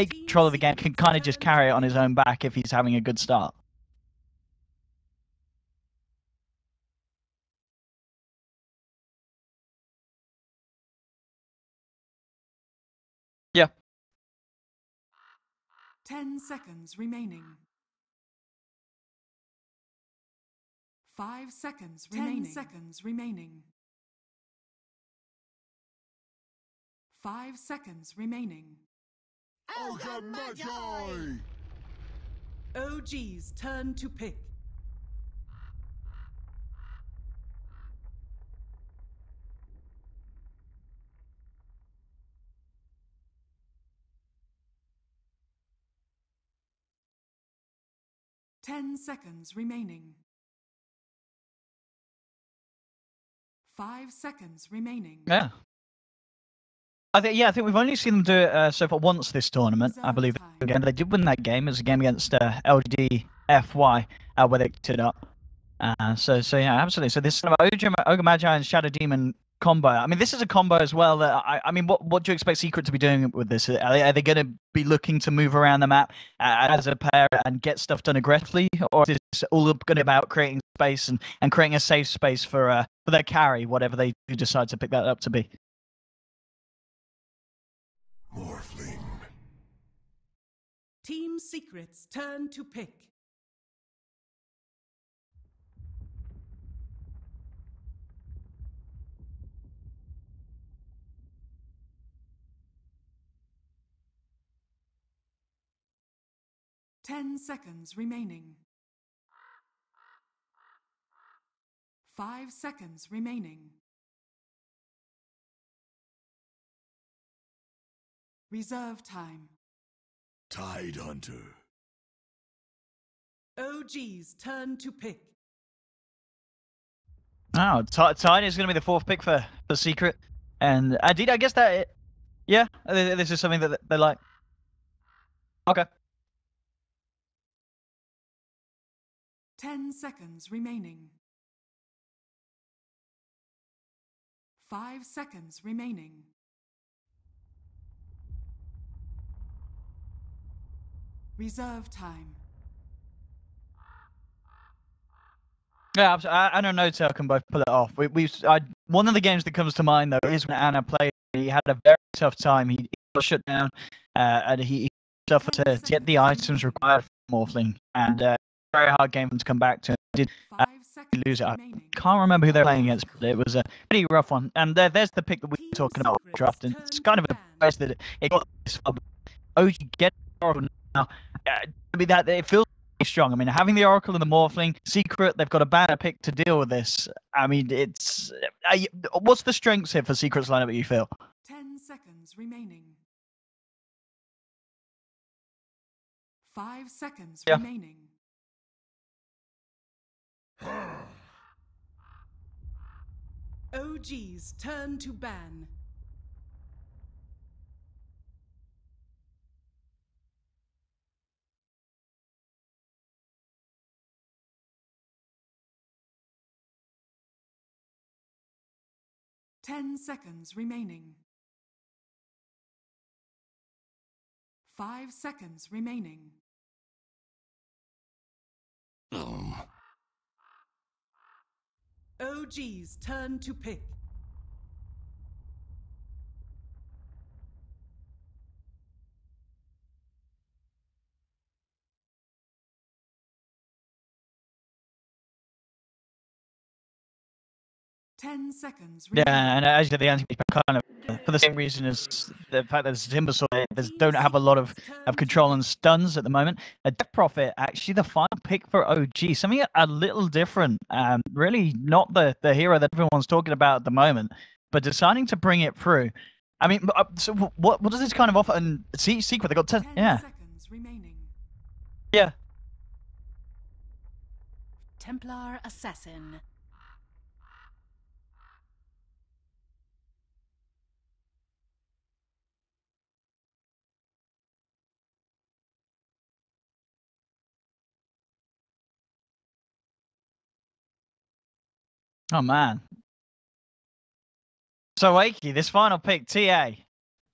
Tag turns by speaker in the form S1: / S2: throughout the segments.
S1: take control of the game, can kind of just carry it on his own back if he's having a good start. Yeah.
S2: Ten seconds remaining. Five seconds remaining. Ten seconds remaining. Five seconds remaining.
S3: Ogre Magi!
S2: OG's turn to pick. Ten seconds remaining. Five seconds remaining.
S1: Yeah. I think yeah, I think we've only seen them do it uh, so far once this tournament, I believe. Again, they did win that game. It was a game against uh, LGFY, uh, where they picked it up. Uh, so so yeah, absolutely. So this kind of Ogre, Magi and Shadow Demon combo. I mean, this is a combo as well. That I, I mean, what what do you expect Secret to be doing with this? Are they, are they going to be looking to move around the map uh, as a pair and get stuff done aggressively, or is this all going about creating space and, and creating a safe space for uh, for their carry, whatever they decide to pick that up to be?
S3: Morphling.
S2: Team Secret's turn to pick. Ten seconds remaining. Five seconds remaining. Reserve time.
S3: Tidehunter.
S2: OG's turn to pick.
S1: Oh, T- Tide is going to be the fourth pick for for Secret, and uh, indeed, I guess that yeah, uh, this is something that they like. Okay.
S2: Ten seconds remaining. Five seconds remaining. Reserve time.
S1: Yeah, I, I don't know I can both pull it off. We, we, I, one of the games that comes to mind though is when Ana played. He had a very tough time. He, he got shut down, uh, and he, he suffered to, to get the items required for Morphling, and uh, very hard game for him to come back to. Did uh,
S2: Five seconds
S1: lose it? I can't remember who they're playing against, but it was a pretty rough one. And there, there's the pick that we were talking about drafting. It's kind of a surprise that it, got this far. OG get now. Uh, I mean that it feels strong. I mean, having the Oracle and the Morphling Secret, they've got a banner pick to deal with this. I mean, it's uh, you- what's the strengths here for Secret's lineup that you feel?
S2: Ten seconds remaining. Five seconds
S1: Yeah.
S2: remaining. OG's turn to ban. Ten seconds remaining. Five seconds remaining.
S3: Um,
S2: OG's turn to pick. Ten seconds
S1: Yeah, and as you said, the anti kind of for the same reason as the fact that Timbersaw they don't have a lot of, of control and stuns at the moment. A Death Prophet actually the final pick for OG, something a little different. Um, really not the the hero that everyone's talking about at the moment, but deciding to bring it through. I mean, uh, so what what does this kind of offer? And see, Secret they got ten.
S2: Ten
S1: Yeah,
S2: seconds remaining.
S1: yeah.
S4: Templar Assassin.
S1: Oh man. So Aki, this final pick, TA.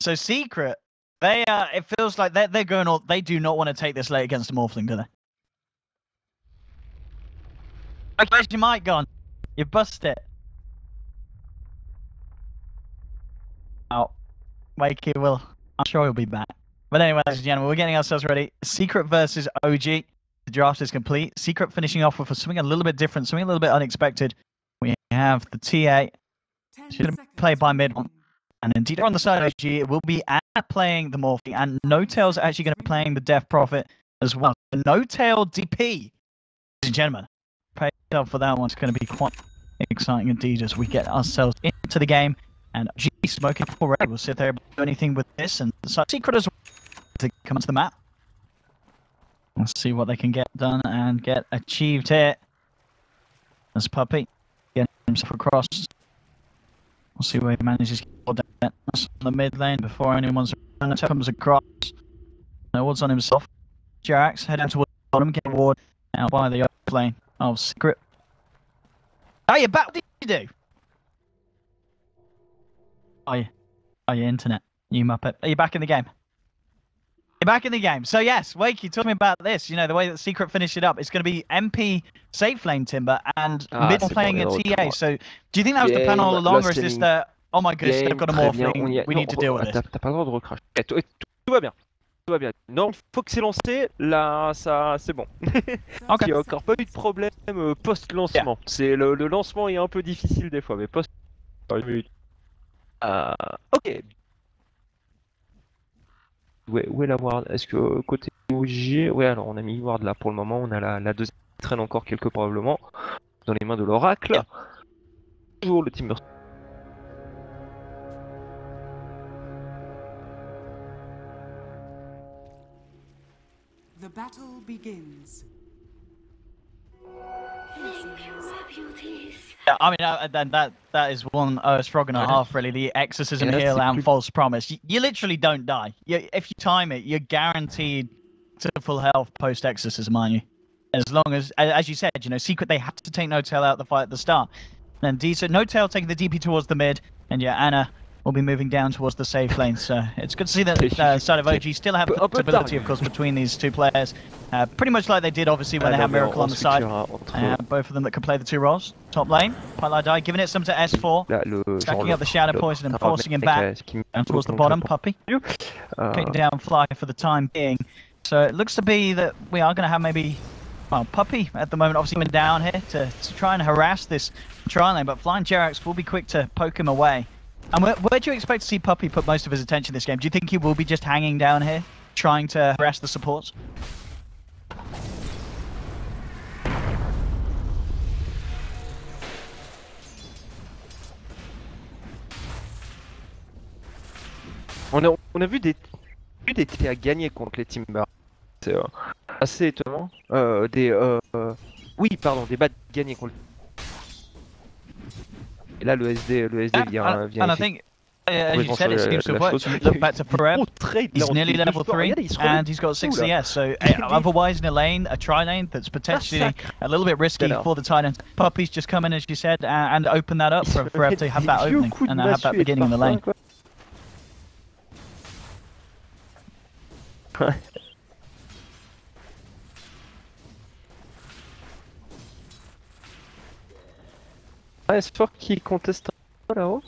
S1: So Secret, They uh, it feels like they're they're going all. They do not want to take this late against the Morphling, do they? Okay, where's your mic gone? You bust it. Oh, Wakey will. I'm sure he'll be back. But anyway, ladies and gentlemen, we're getting ourselves ready. Secret versus OG. The draft is complete. Secret finishing off with something a little bit different, something a little bit unexpected. Have the TA,
S2: 10
S1: She's play by mid-
S2: remaining.
S1: and indeed on the side of it will be playing the Morphling, and N0tail's actually going to be playing the Death Prophet as well. The N0tail DP, ladies and gentlemen, pay up for that one. It's going to be quite exciting indeed as we get ourselves into the game. And G smoking already. We'll see if they're able to do anything with this. And so Secret as well to come onto the map. Let's see what they can get done and get achieved here. As Puppey getting himself across. We'll see where he manages to get that. On the mid lane before anyone's around. comes across. No one's on himself. Jerax heading towards the bottom, get ward out by the up lane. Oh, Secret. Are you're back. What did you do? Are you, oh, your internet. You muppet. Are you back in the game? Back in the game. So yes, Wakey, talk to me about this. You know, the way that Secret finished it up. It's going to be MP safe lane Timber and
S5: Ah,
S1: mid playing
S5: bon,
S1: a
S5: il a
S1: TA. So do you think that was the
S5: Game,
S1: plan all along, or is this the oh my goodness, they've
S5: Game,
S1: got a morphling,
S5: est.
S1: we need to deal with this.
S5: t'as pas le droit de recracher. Eh, Tout, tout- va bien. Tout va bien. Non, une fois que c'est lancé, là, ça, c'est bon.
S1: Ok.
S5: Il n'y a encore pas eu de problème euh, post-lancement. C'est le, le lancement est un peu difficile des fois, mais post. Euh, ok. Où est la ward Est-ce que euh, côté OG Ouais, alors on a mis ward là pour le moment. On a la, la deuxième qui traîne encore quelque probablement dans les mains de l'oracle. Toujours le Timber.
S2: The battle begins.
S1: Yeah, I mean, uh, then that that is one Earth Frog and a half, really. The exorcism
S5: Yeah,
S1: heal and false promise. You, you literally don't die. You, if you time it, you're guaranteed to full health post exorcism, aren't you? As long as, as you said, you know, secret they had to take N0tail out of the fight at the start. And decent, N0tail taking the DP towards the mid, and yeah, Ana will be moving down towards the safe lane. So it's good to see that uh, side of OG still have stability, of course, between these two players. Uh, pretty much like they did, obviously, when they had Miracle on the side. Uh, both of them that can play the two roles. Top lane, Pieliedie, giving it some to S4.
S5: Là, le, genre
S1: Stacking up the Shadow Poison and forcing him back
S5: ce qui me
S1: Down towards the bottom,
S5: Puppey.
S1: Putting down Fly for the time being. So it looks to be that we are going to have maybe, well, Puppey at the moment, obviously been down here to, to try and harass this tri lane, but Flying Jerax will be quick to poke him away. And where, where do you expect to see Puppey put most of his attention this game? Do you think he will be just hanging down here, trying to harass the supports?
S5: On a, on a vu des, vu des TA gagner contre les Timber. C'est euh, assez étonnant. Euh, des, euh, oui, pardon, des bats gagnés contre. Et là, le SD, le SD
S1: And,
S5: vient,
S1: and-
S5: vient
S1: and I think, uh, as you said, it seems to have worked. You look back to Pereb, He's nearly
S5: entre les deux
S1: level three,
S5: Regardez, il se relève.
S1: and he's got six CS. So uh, otherwise, in a lane, a tri lane that's potentially a little bit risky for the Titans. Puppey's just come in, as you said, uh, and open that up for, for Ev to have that opening and have that beginning in the lane.
S5: Ah, fort qui conteste un peu là-haut.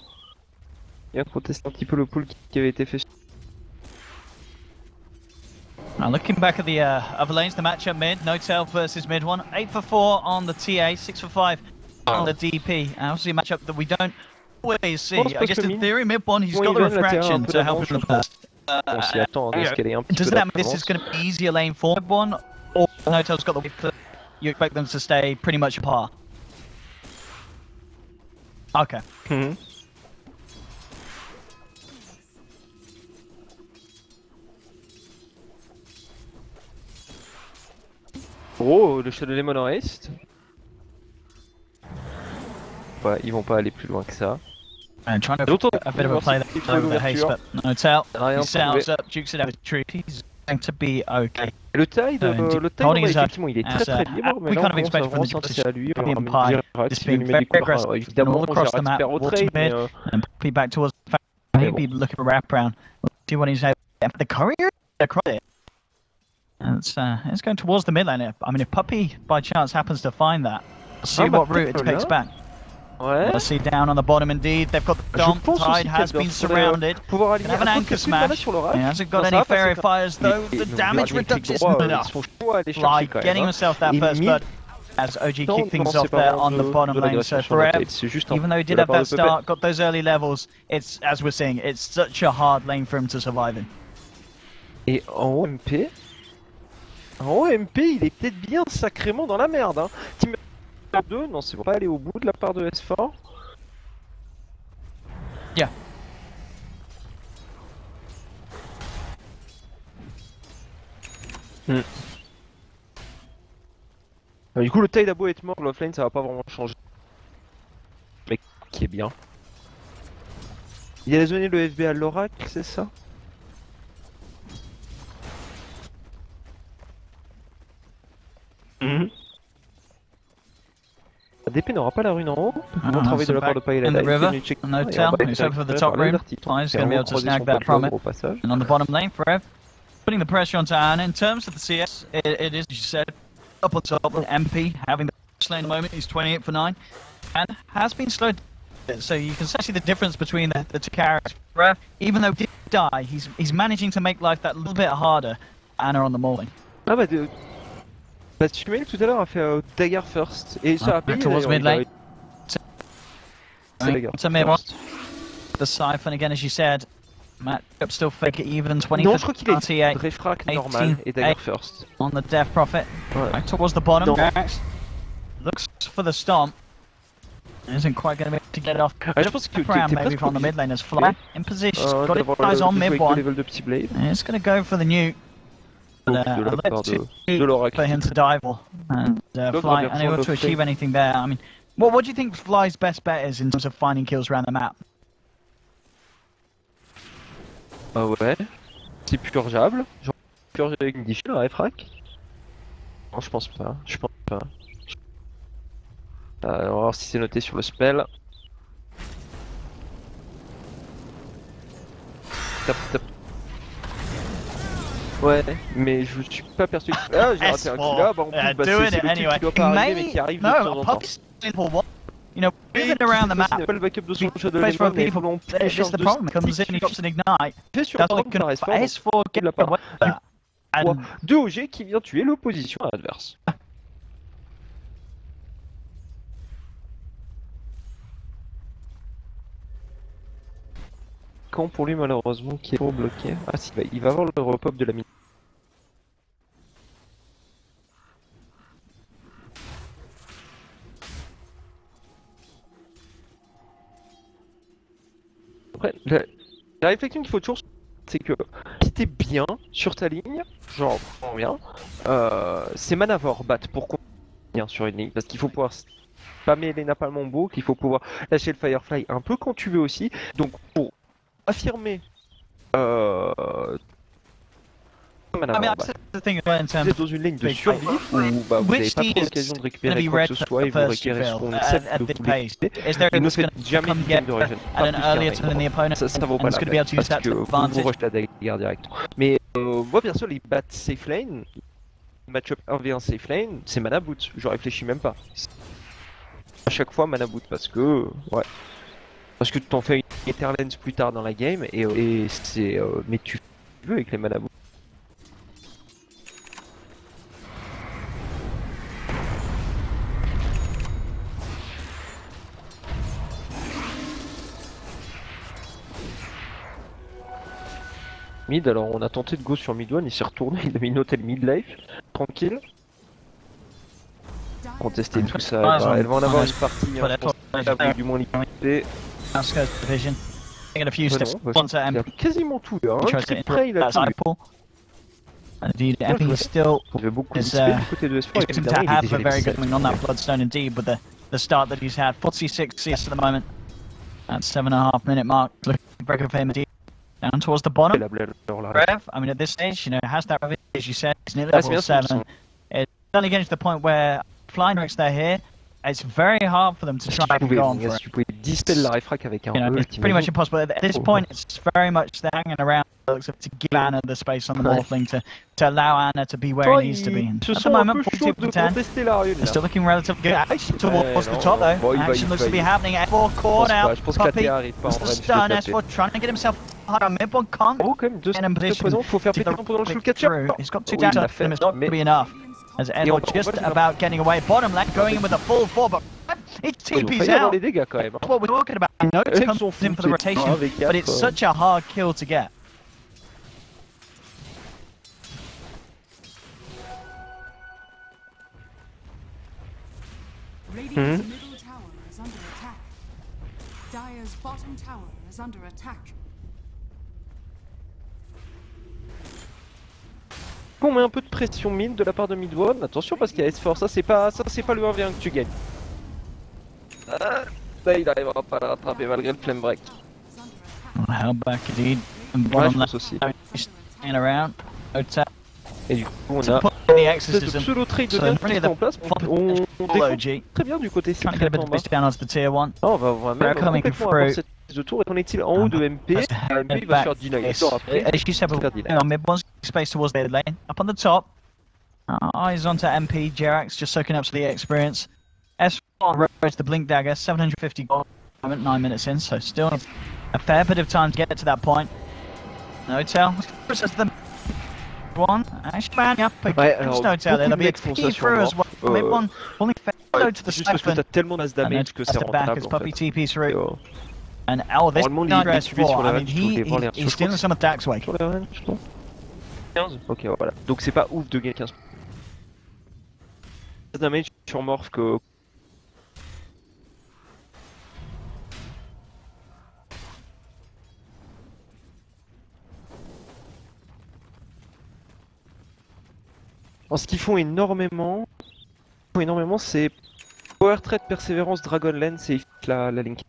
S5: Il a contesté un petit peu le pool qui- avait été fait.
S1: Now looking back at the uh, other lanes, the matchup mid, N0tail versus MidOne, eight for four on the TA, six for five on the DP. And obviously a matchup that we don't always see. I guess in theory, MidOne, he's got the
S5: donne la terre un
S1: refraction to help him
S5: pense.
S1: Uh,
S5: On s'y attend à qu'elle ait un petit
S1: Does
S5: peu
S1: that mean this is going to be easier lane for MidOne, or N0tail's got the for you expect them to stay pretty much par? Okay.
S5: Mhm. Oh, le Shadow Demon en Est. Ils vont pas aller plus loin que ça.
S1: Trying to a bit of a play
S5: si
S1: there over the haste,
S5: l'ouverture.
S1: but No He
S5: trouvé.
S1: up, jukes it out with. To be okay.
S5: Le
S1: Euh,
S5: euh,
S1: Deep
S5: le tide,
S1: Holding
S5: ouais,
S1: his
S5: effectivement, il est très très
S1: uh,
S5: libre, mais
S1: we
S5: là,
S1: kind
S5: on
S1: of
S5: commence à
S1: expect from
S5: vraiment
S1: the
S5: s'intéresser à lui. On me
S1: Pie,
S5: dire, ah,
S1: just
S5: si lui met
S1: very
S5: des coups de évidemment,
S1: all across the
S5: j'arrête
S1: map,
S5: super au trade, mais, euh,
S1: and Puppey back towards maybe looking for a wraparound. See what he's able the courier across it. And it's uh, it's going towards the mid lane. I mean, if Puppey by chance happens to find that, see
S5: Ah,
S1: what route it takes back. Let's see down on the bottom. Indeed, they've got the dump. Tide has been surrounded.
S5: Pouvoir
S1: have an anchor
S5: plus de mana
S1: smash. He hasn't got any
S5: faerie
S1: fires though. The damage reduction isn't
S5: euh,
S1: enough.
S5: Ils sont chauds à aller chercher
S1: Fly
S5: quand même.
S1: getting himself that first blood as OG kicked things off there on the bottom lane. So
S5: sur la
S1: Forever,
S5: tête, c'est juste un-
S1: even though he did have that start, got those early levels, it's as we're seeing, it's such a hard lane for him to survive in.
S5: Et en OMP, en OMP, il est peut-être bien sacrément dans la merde. Hein. Team 2, non, c'est pour pas aller au bout de la part de S4.
S1: Yeah.
S5: Hmm. Du coup, le Tide a beau être mort, l'offlane ça va pas vraiment changer. Mais qui est bien. Il a donné le FB à l'oracle, c'est ça? Mhm. DP n'aura pas la rune en haut.
S1: Ah,
S5: Bon travail
S1: so
S5: de la part de Paella.
S1: in the river, no He's over for the top room. Fly's gonna be able to snag that from it. And on the bottom lane, Forever, putting the pressure onto Ana. In terms of the CS, it, it is, as you said, up on top with MP having the first lane at the moment. He's 28 for 9 and has been slowed. down. So you can see the difference between the, the two characters. Even though he did die, he's, he's managing to make life that little bit harder. Ana on the mauling.
S5: Ah bah. Bah Tumel tout à l'heure a fait euh, Dagger first et ça
S1: Ah,
S5: a payé
S1: towards
S5: d'ailleurs,
S1: mid lane. To mid
S5: first.
S1: The Siphon again, as you said. Matt up still fake it even 20
S5: Non,
S1: for
S5: je crois qu'il a
S1: 28
S5: Refrac normal et Dagger first.
S1: on the Death Prophet.
S5: Ouais.
S1: Right towards the bottom.
S5: No.
S1: Looks for the stomp. Isn't quite going to be able to get off.
S5: Ah, je pense que t'es
S1: maybe from the mid lane as Fly in position.
S5: euh,
S1: Got it
S5: d'avoir
S1: guys on MidOne.
S5: level de petit blade.
S1: And it's going to go for the new.
S5: Donc,
S1: Uh,
S5: de la
S1: I'll
S5: part de l'oracle.
S1: for him to dive and uh, Fly unable
S5: sort
S1: to
S5: of
S1: achieve
S5: thing.
S1: anything there. I mean, what what do you think Fly's best bet is in terms of finding kills around the map?
S5: Ah ouais. C'est purgeable. Genre purge avec une la Non, je pense pas. Je pense pas. Euh, on va voir si c'est noté sur le spell. Tap, tap. Ouais, mais je suis pas persuadé. Ah, j'ai raté un kill là, bah en plus,
S1: Uh,
S5: bah,
S1: doing
S5: c'est c'est
S1: it
S5: le kill
S1: anyway.
S5: qui doit pas arriver,
S1: Maybe-
S5: mais qui arrive de temps
S1: no,
S5: en
S1: a
S5: temps.
S1: Puppey's simple one. You know,
S5: Et
S1: moving around the
S5: parce qu'il
S1: map.
S5: n'a pas le backup de son jeu de
S1: Place for
S5: Lemon, mais
S1: people.
S5: selon
S1: This is the problem. Comes in, he drops an ignite.
S5: fait sur
S1: Doesn't
S5: ordre par
S1: connect.
S5: S4, donc
S1: S4
S5: il l'a
S1: get
S5: pas.
S1: away with that.
S5: Ouais.
S1: And
S5: deux OG qui vient tuer l'opposition adverse. Pour lui malheureusement qui est trop bloqué. Ah si, bah, il va avoir le repop de la mine. Après, la, réflexion qu'il faut toujours c'est que si t'es bien sur ta ligne, genre vraiment bien, euh, c'est Manavor bat pour qu'on bien sur une ligne, parce qu'il faut pouvoir spammer les napalm en beau, qu'il faut pouvoir lâcher le Firefly un peu quand tu veux aussi, donc pour affirmer euh,
S1: I
S5: Manavor
S1: mean,
S5: bat.
S1: that's the thing as well in
S5: Vous
S1: terms
S5: êtes dans une ligne de
S1: big
S5: survie
S1: fight.
S5: où bah, vous n'avez
S1: Which
S5: pas
S1: team
S5: trop
S1: is
S5: l'occasion de
S1: gonna
S5: récupérer
S1: be
S5: quoi
S1: red
S5: que ce soit et vous
S1: first you
S5: récupérez ce
S1: feel
S5: qu'on
S1: at,
S5: accepte
S1: at
S5: de
S1: this
S5: vous
S1: pace?
S5: laisser.
S1: Is there
S5: Il ne
S1: who's
S5: fait
S1: going to
S5: jamais
S1: come
S5: de
S1: get
S5: game de regen,
S1: at
S5: pas
S1: an
S5: plus
S1: earlier
S5: qu'un
S1: turn than the opponent
S5: ça, ça vaut
S1: and
S5: pas
S1: it's
S5: la
S1: going to be
S5: peine
S1: able to use
S5: parce
S1: that
S5: que
S1: to
S5: vous, vous
S1: advantage?
S5: rush la guerre direct. Mais euh, moi perso les bats safe lane, match-up 1v1 safe lane, c'est mana boot, je réfléchis même pas. À chaque fois mana boot parce que ouais. Parce que tu t'en fais une Etherlens plus tard dans la game et, euh, et c'est euh, mais tu veux avec les mana boot. Mid, alors on a tenté de go sur mid one, il s'est retourné, il a mis une hôtel mid life, tranquille, contester tout ça,
S1: Ah,
S5: elle va- en
S1: on
S5: avoir une partie, hein, du moins liquidité.
S1: Oscar's division. Taking a few steps. Once at MP
S5: quasiment tout eu, hein.
S1: he tries to
S5: près, il a tout.
S1: Indeed, MP still
S5: Il y avait beaucoup de
S1: It's,
S5: XP
S1: uh,
S5: du côté de S4,
S1: expecting to
S5: évidemment, il est
S1: have a very good
S5: 7.
S1: wing on that Bloodstone indeed with the, the start that he's had. 46 CS at the moment. At seven and a half minute mark. Looking very good for him indeed. Down towards the bottom.
S5: la blague, alors là.
S1: Rev, I mean, at this stage, you know, has that as you said, he's nearly level 7. It's only getting to the point where Flying Rex, they're here. It's very hard for them to try
S5: tu
S1: and
S5: pouvais,
S1: go on for
S5: si
S1: it.
S5: tu pouvais dispel la refrac avec un
S1: You know, it's pretty much impossible. At this point, it's very much they're hanging around looks to give Ana the space on the
S5: Ouais.
S1: Morphling to, to allow Ana to be where
S5: Toi,
S1: it needs to be. And
S5: se
S1: at the
S5: sont un
S1: moment,
S5: peu
S1: 42
S5: chauds de
S1: for 10.
S5: contester
S1: They're still looking relatively good. Action towards the
S5: non,
S1: top though.
S5: bon, il va-
S1: Action looks to be
S5: il-
S1: happening. F4
S5: Je pense
S1: caught
S5: pas,
S1: out.
S5: je pense que
S1: Puppey.
S5: KT arrive pas en
S1: It's
S5: vrai
S1: the
S5: de se
S1: stun.
S5: taper.
S1: S4 trying to get himself hard on MidOne. Can't
S5: Oh, quand même, deux
S1: get in
S5: deux
S1: position.
S5: faut faire
S1: to
S5: péter
S1: the
S5: un pendant le
S1: click
S5: catcher.
S1: through. He's got two oh,
S5: Oui,
S1: down
S5: il
S1: on him. It's not going to be enough. As
S5: Et on
S1: Edward just about getting away. Bottom left going in with a full four, but he
S5: Ils
S1: TP's out.
S5: les dégâts quand même. hein.
S1: That's what we're talking about. No
S5: Eux
S1: comes
S5: sont
S1: in for the rotation, but it's such a hard kill to get. Hmm?
S2: Radiant's middle tower is under attack. Dire's bottom tower is under attack.
S5: On met un peu de pression mid de la part de MidOne. Attention parce qu'il y a S4, ça c'est pas ça c'est pas le 1v1 que tu gagnes. Ah, ça il arrivera pas à la rattraper malgré le flame break.
S2: Is under attack.
S1: Held back indeed. And
S5: Ouais,
S1: bottom
S5: je
S1: lane
S5: pense aussi.
S1: in around. No tap.
S5: Et du coup on
S1: To
S5: a
S1: put the
S5: cette
S1: exorcism.
S5: pseudo trade de
S1: So
S5: bien
S1: really
S5: qui est
S1: the
S5: en place. On,
S1: full-
S5: on, on
S1: Full
S5: défend
S1: OG.
S5: très bien du côté
S1: Trying to get a
S5: secret
S1: bit
S5: en
S1: of
S5: bas.
S1: space down onto the tier one.
S5: Ah, on va, on va même
S1: They're coming
S5: complètement
S1: through.
S5: avoir cette de tour et qu'en est-il en haut de MP Ah, va faire deny.
S1: Yes.
S5: Alors après,
S1: As you said,
S5: il faire
S1: we're
S5: deny.
S1: on MidOne space towards the lane. Up on the top. Eyes onto MP. Jerax just soaking up to the experience. S4 rose the Blink Dagger. 750 gold. Nine minutes in, so still a fair bit of time to get to that point. No tell. Versus the one. Actually, man, up against no tell. There'll be a
S5: mecs font ça
S1: key through as well. Mid
S5: Euh,
S1: one. Only fair to the
S5: juste parce que
S1: siphon.
S5: t'as tellement d'as damage que c'est rentable Puppey.
S1: TP through. And oh, this
S5: sur
S1: S4,
S5: la
S1: I mean, he, he, he's stealing some of Dax way.
S5: Sur la range, non 15 Ok, voilà. Donc c'est pas ouf de gagner 15 damage sur Morph que. Alors, ce qu'ils font énormément, énormément, c'est Power Trade, Persévérance, Dragon Lens et la, la Link.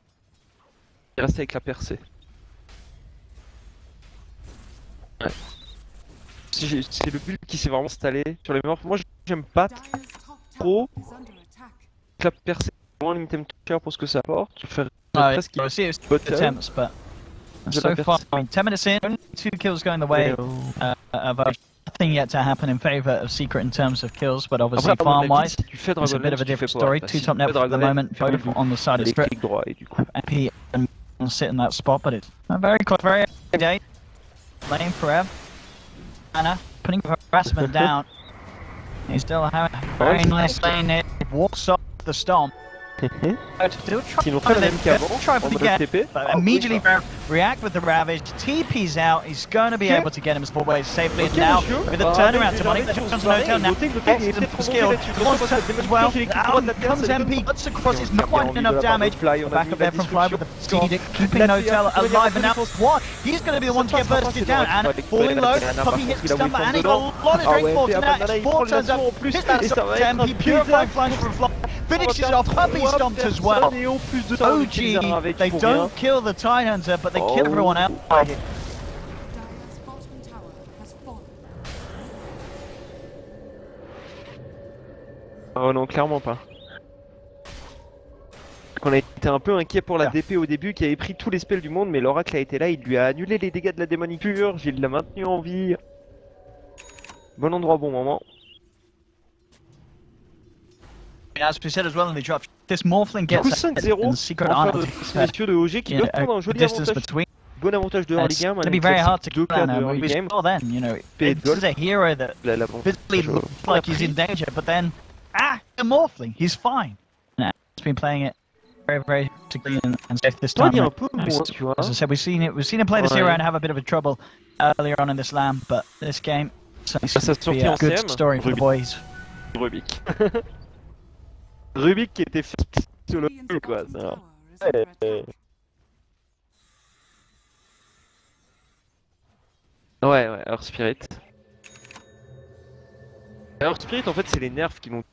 S5: Il reste avec la percée. Ouais. C'est le build qui s'est vraiment installé sur les morphs. Moi j'aime pas
S2: under attack.
S5: la percée. Moins l'item toucher pour ce que ça apporte. Je fais
S1: Oh,
S5: presque
S1: yeah, see, it's
S5: bottom.
S1: attempts, but so far. I mean, 10 minutes in, only two kills going the way uh, of uh, nothing yet to happen in favor of Secret in terms of kills, but obviously
S5: Après,
S1: farm-wise, it's a bit of a different story.
S5: Trade.
S1: Two top net for the moment, both on the side of Strip. MP and sit in that spot, but it's a very close, very day. Playing forever. Ana putting harassment down. He's still having a very nice lane here. Walks off the stomp. Still trying to try
S5: en
S1: for the get. But
S5: Oh,
S1: immediately
S5: oui,
S1: react with the Ravage. TP's out. He's going to be able to get him forward safely.
S5: Ok,
S1: now with the
S5: Ah,
S1: turnaround to
S5: envie de
S1: Comes to no turn now. Excellent
S5: trop
S1: skill. Wants
S5: Quand
S1: to
S5: ça
S1: as well.
S5: fait les
S1: Down
S5: coups de la terre,
S1: comes MP. Cuts across.
S5: On
S1: not quite enough
S5: de la part de
S1: damage.
S5: A
S1: Back up there from Fly with the speed. Keeping
S5: La
S1: no
S5: TR,
S1: tail
S5: il y a
S1: alive and now. What? He's going to be the one to get bursted down. And falling low.
S5: a Puppey
S1: hits
S5: contre,
S1: the stump. And he got a lot of drink
S5: ouais,
S1: force
S5: puis
S1: to
S5: Abanana,
S1: that. Four turns up. Hits that
S5: et ça va être un
S1: MP.
S5: Désastre.
S1: flash from Fly. Finishes off.
S5: Puppey
S1: stomped as well.
S5: Et en plus de ça, on utilise un
S1: OG, they don't kill the Tidehunter, but they kill
S5: Oh.
S1: everyone.
S5: Oh non, clairement pas. On a été un peu inquiet pour la
S1: Ah.
S5: DP au début qui avait pris tous les spells du monde, mais l'oracle a été là, il lui a annulé les dégâts de la démonique purge, il l'a maintenu en vie. Bon endroit, bon moment.
S1: As we said as well in the drop, this Morphling gets
S5: coup
S1: ahead
S5: 5-0
S1: in the secret
S5: de ces messieurs de OG qui doivent prendre un
S1: a
S5: joli avantage, bon avantage de early
S1: It's
S5: game,
S1: going to be very hard to
S5: classique
S1: kill
S5: 2K de
S1: We
S5: early game.
S1: saw then, you know, this is a hero that physically looks like he's in danger, but then, ah, the Morphling, he's fine. Nah, he's been playing it very, very securely and, and safe this time.
S5: il y a un
S1: around.
S5: peu
S1: As-
S5: moins, tu vois.
S1: As I said, we've seen it. We've seen him play this hero and have a bit of a trouble earlier on in this LAN, but this game certainly
S5: Ça
S1: seems to be a good story for the boys.
S5: Rubik. Rubik qui était first sur le jeu, quoi. Ouais, ouais, Earth Spirit. Earth Spirit, en fait, c'est les nerfs qui l'ont.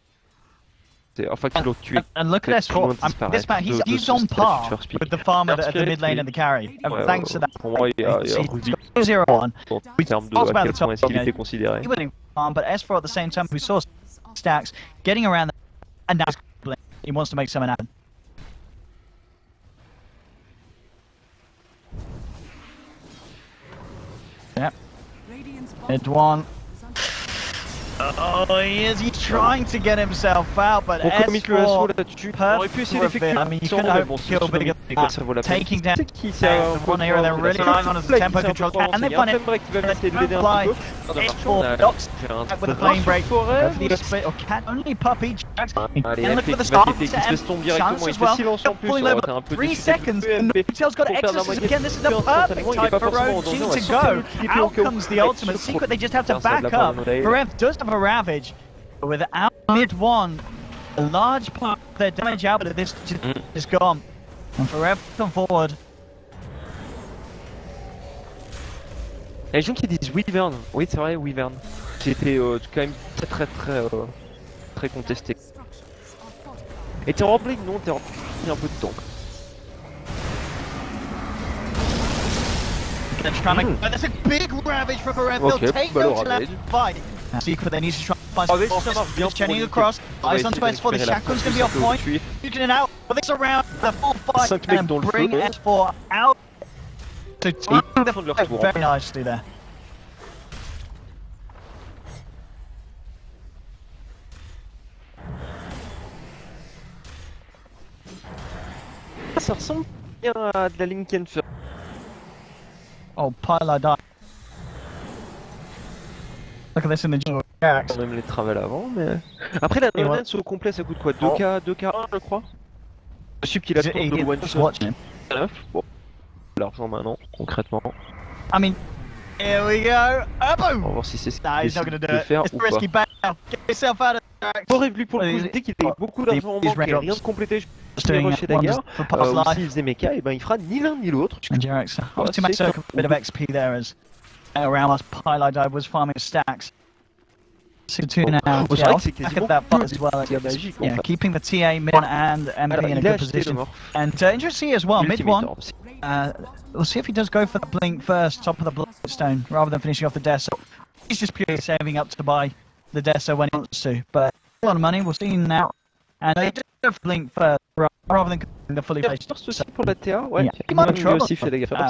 S5: Enfin, qui l'ont tué.
S1: And, look at this
S5: disparaît
S1: man, he's, on par with the farmer at the mid lane and the carry. And
S5: Ouais,
S1: thanks
S5: ouais,
S1: to that,
S5: Pour moi, il y a, il y a
S1: he's
S5: Rubik
S1: 0-1.
S5: en
S2: We
S5: termes de
S1: talked
S5: à
S1: about
S5: quel
S1: the
S5: point
S1: top
S5: est-ce qu'il
S1: game.
S5: était considéré?
S1: He winning farm, but S4 at the same time, we saw stacks getting around and now he wants to make something happen. Yep,
S2: Radiant's
S1: mid
S2: bottom
S1: one.
S2: is under
S1: Oh, he is. He's trying to get himself out, but
S5: On commit le assaut
S1: S4
S5: là-dessus. On aurait pu essayer d'effectuer
S1: I mean, you
S5: sang,
S1: could
S5: mais
S1: hope
S5: bon,
S1: kill
S5: c'est
S1: bigger than
S5: quand ça vaut la peine.
S1: taking down
S5: C'est qui c'est
S1: uh,
S5: un
S1: the one here, they're really relying on his tempo
S5: s'est un peu
S1: control, and
S5: avancé.
S1: they
S5: Il y a
S1: find it.
S5: flame break qui va essayer de l'aider un
S1: Fly.
S5: petit peu. Ah, de marche, on a-
S1: Docks with a
S5: drop
S1: flame break.
S5: forêt,
S1: Go for the split or cat only Puppey. Jacks. And look for the
S5: qui
S1: start
S5: quitter, qui se laisse tomber directement,
S1: chance as well.
S5: silence en
S1: Pulling over
S5: t'es un peu
S1: three seconds,
S5: tué,
S1: and
S5: FP.
S1: Pigtail's got
S5: Pour faire la
S1: Exorcist
S5: moitié
S1: again. This is the perfect
S5: instantanément, il est pas
S1: time for
S5: forcément en danger, on
S1: OG
S5: va
S1: to go.
S5: le triplé au
S1: Out comes the ultimate secret. They just have to
S5: Putain, ça a de la
S1: back up.
S5: de
S1: does have a Ravage, but without MidOne, a large part of their damage output of this
S5: Mm.
S1: is gone. And for Rev to come forward,
S5: Il y a des gens qui disent Wyvern. Oui, c'est vrai, Wyvern. Qui était euh, quand même très très très euh, très contesté.
S2: structures are fortified.
S5: Et Terrorblade, non, Terrorblade, il un peu de temps.
S1: Gonna try and.
S5: Mm.
S1: That's a big ravage for Rev.
S5: Ok,
S1: They'll take
S5: bah,
S1: no
S5: le
S1: to left
S5: ravage.
S1: Fight. Secret, they need to try and find
S5: Ravage,
S1: some
S5: ça marche bien
S1: Just
S5: pour
S1: chaining across. Eyes on space for the
S5: récupérer
S1: Shackle's gonna be off point.
S5: tuer.
S1: Duking it out, but this around the full fight and bring
S5: feu.
S1: S4 out to take the
S5: font de leur
S1: fight
S5: tour.
S1: very nicely there.
S5: Ça ressemble à de la Lincoln First.
S1: Oh, Pieliedie. Look at this in the jungle. Jacks.
S5: quand même les travels avant, mais... Après la
S1: Et ouais.
S5: Nolens au complet ça coûte quoi 2K, 2K1 je crois Je suis qu'il a
S1: Is it
S5: trop de
S1: idiot
S5: one
S1: just
S5: shot
S1: watching him?
S5: 9, bon. L'argent maintenant, concrètement.
S1: I mean, here we go. Ah,
S5: On va
S1: boom!
S5: voir si c'est ce qu'il
S1: Nah, he's not
S5: décide
S1: gonna do
S5: de
S1: it.
S5: faire
S1: It's
S5: ou
S1: a risky
S5: pas.
S1: bet. Get yourself out of there.
S5: Horrible lui pour le
S1: Ouais,
S5: coup,
S1: il-
S5: dès qu'il a eu beaucoup
S1: il-
S5: d'argent en
S1: il-
S5: banque et
S1: il-
S5: rien de complété, je
S1: Just
S5: peux
S1: doing
S5: rusher
S1: it one
S5: Dagger,
S1: for
S5: euh,
S1: past
S5: ou
S1: life.
S5: s'il faisait mecha, et ben il fera ni l'un ni l'autre.
S1: And Jarek's
S5: Oh,
S1: obviously makes
S5: c'est
S1: a bit of XP there as around us Pieliedie was farming stacks. So two now.
S5: Oh,
S1: yeah, I'll
S5: que c'est
S1: back
S5: quasiment
S1: at that part as well. Yeah, keeping the TA mid and MP in a good position. And uh, interesting as well,
S5: MidOne.
S1: Uh, we'll see if he does go for the blink first, top of the Bloodstone, rather than finishing off the Deso. He's just purely saving up to buy the Deso when he wants to. But a lot of money, we'll see now. And go for blink first, rather than the fully faced
S5: First aussi pour la TA, ouais.
S1: Yeah.
S5: Il
S1: might
S5: a
S1: have trouble.
S5: aussi fait Dagger first.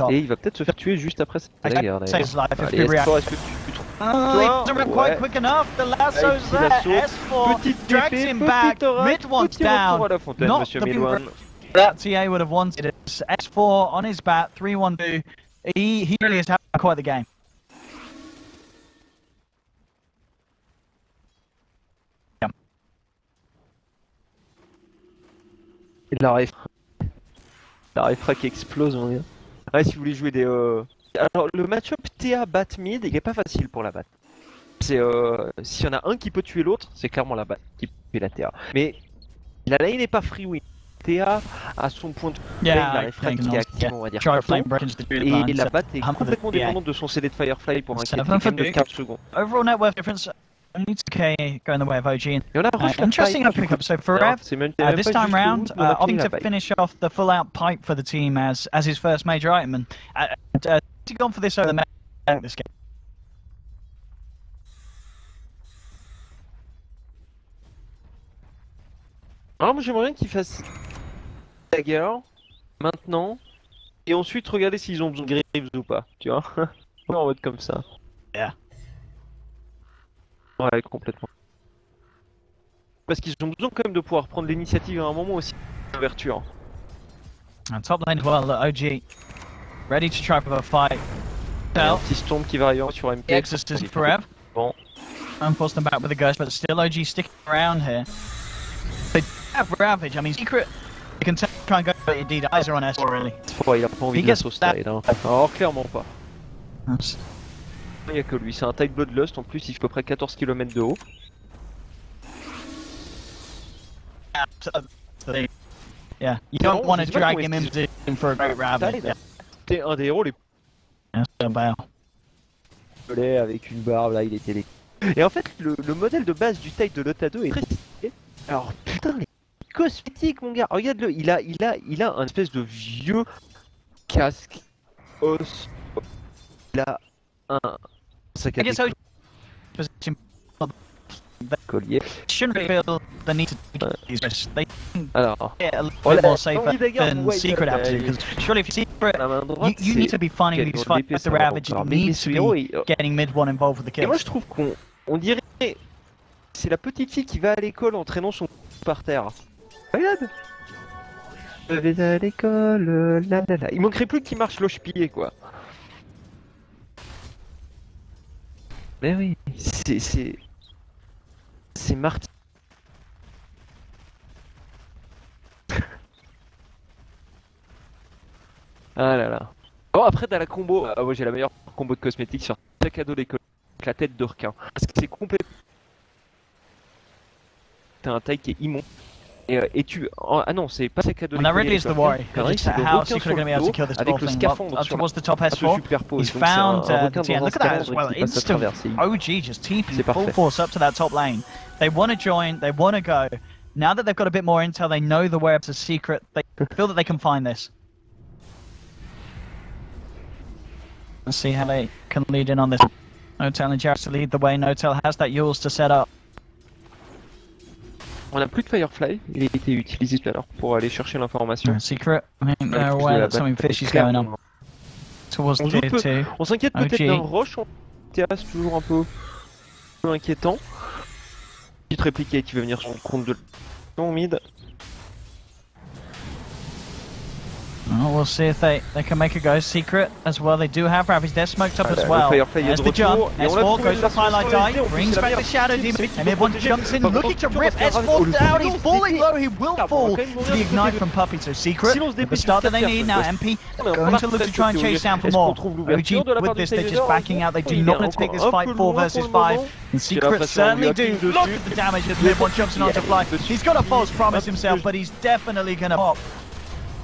S1: um.
S5: Et il va peut-être se faire tuer juste après cette
S1: I
S5: Dagger
S1: say
S5: d'ailleurs.
S1: his life if
S5: Allez. S4, est-ce que tu, trouves
S1: he doesn't run quite
S5: Ouais.
S1: quick enough. The lasso's
S5: Avec petit
S1: there. S4
S5: Petite
S1: drags
S5: épée,
S1: him
S5: petit
S1: back. MidOne's
S5: petit retour
S1: down.
S5: à la fontaine,
S1: Not
S5: monsieur
S1: the blink
S5: Milwan.
S1: that TA would have wanted it. S4 on his bat, 3-1-2. He, he really is having quite the game.
S5: Et la ref. La refra qui explose, mon gars. Ouais, si vous voulez jouer des. Euh... Alors, le match-up TA bat mid, il est pas facile pour la bat. C'est. Euh... S'il y en a un qui peut tuer l'autre, c'est clairement la bat qui peut tuer la TA. Mais la lane n'est pas free win. TA a son point de
S1: Yeah,
S5: la
S1: think
S5: qui est active, on va dire. Et la bat est complètement dépendante de son CD de Firefly pour un kill de
S1: Duke.
S5: 4 secondes.
S1: Overall net worth difference, only 2k going the way of OG.
S5: On
S1: Uh, interesting pickup. So for Rev, uh, this time round,
S5: on
S1: uh, opting to finish off the full out pipe for the team as as his first major item, and uh, uh, he's gone for this over the this game.
S5: Alors moi j'aimerais bien qu'ils fassent Dagger maintenant et ensuite regarder s'ils ont besoin de Greaves ou pas, tu vois En mode comme ça.
S1: Yeah.
S5: Complètement. Parce qu'ils ont besoin quand même de pouvoir prendre l'initiative à un moment aussi. Ouverture.
S1: And top lane as well, OG ready to try for a fight.
S5: Un petit storm qui va arriver sur MP.
S1: Exorcist for Rev.
S5: Bon.
S1: And force them back with a ghost, but still OG sticking around here. They have Ravage. I mean, Secret. You can tell, try and go, but indeed, eyes are on S4 really.
S5: Ouais, il a pas envie
S1: He
S5: de la sauce. Hein. Alors clairement pas.
S1: That's-
S5: Il y a que lui, c'est un Tide Bloodlust en plus, il fait à peu près 14 km de haut.
S1: Yeah, you don't want to drag him into for a great Ravage.
S5: Tide, C'était un des héros les
S1: Yeah,
S5: pelé avec une barbe, là, il était les... Et en fait, le, le modèle de base du Tide de Lotado est très stylé. Alors, putain, les cosmétiques, mon gars, regarde-le, il a, il a, il a un espèce de vieux casque os. Il a un
S1: I guess
S5: dos.
S1: OG position they
S5: Collier.
S1: shouldn't feel the need to take these risks. They can
S5: Alors,
S1: get a little
S5: Voilà,
S1: bit more
S5: l'envie
S1: safer
S5: de garde,
S1: than
S5: ouais,
S1: Secret have to.
S5: il-
S1: Because surely if Secret,
S5: la main
S1: you,
S5: droite,
S1: you need
S5: c'est
S1: to be finding
S5: quel
S1: these
S5: drôle
S1: fights
S5: d'épée,
S1: at
S5: ça
S1: the
S5: va
S1: ravage.
S5: encore.
S1: You
S5: Mais
S1: need
S5: ce
S1: to
S5: héros,
S1: be
S5: il-
S1: getting mid one involved with the
S5: Et moi je trouve qu'on on dirait c'est la petite fille qui va à l'école en traînant son par terre. Regarde. Je vais à l'école, euh, la la la. Il manquerait plus qu'il marche loche-pied quoi. Mais oui, c'est c'est c'est Marty. ah là là. Bon après t'as la combo. Ah ouais j'ai la meilleure combo de cosmétiques sur à dos d'école avec la tête de requin. Parce que c'est complètement. T'as un taille qui est immonde. Et, euh, et tu. ah non, c'est pas sac à dos
S1: And that really is the worry. It's how Secret are going to be able to kill this
S5: avec le scaphandre
S1: Up
S5: sur
S1: towards the top
S5: se
S1: S4. He's
S5: Donc c'est un-
S1: found
S5: un
S1: uh, the TN. Look at that as well. Instant OG just
S5: C'est
S1: full force up to that top lane. They want to join. They want to go. Now that they've got a bit more intel, they know the way up to secret. They feel that they can find this. Let's see how they can lead in on this. N0tail and Jarrett to lead the way. No N0tail has that Yules to set up.
S5: On a plus de Firefly, il a été utilisé tout à l'heure pour aller chercher l'information.
S1: Secret, something fishy is going on
S5: clairement.
S1: towards
S5: On
S1: tier
S5: joue peu.
S1: 2.
S5: On s'inquiète peut-être d'un rush en TA, c'est toujours un peu, un peu inquiétant. Petite réplique qui va venir sur le compte de non mid.
S1: Oh, we'll see if they, they can make a go. Secret as well. They do have Ravage. They're smoked up as well. There's the jump.
S5: retour, et on a
S1: S4 goes for
S5: version
S1: Highlight Die.
S5: en
S1: Brings back the Shadow Demon. And everyone jumps in, looking to rip.
S5: vas faire
S1: S4 down. He's falling low. He will fall
S5: on va quand même
S1: to the ignite from Puppey. So Secret, the start that they need now. MP going to look to try and chase down for more. OG
S5: l'ouverture de la part
S1: with this, they're just backing out. They do not want to take this fight 4 versus 5. And Secret
S5: l'impression qu'on lui
S1: certainly do. Look at the damage as MidOne jumps in onto Fly. He's got a false promise himself, but he's definitely gonna pop.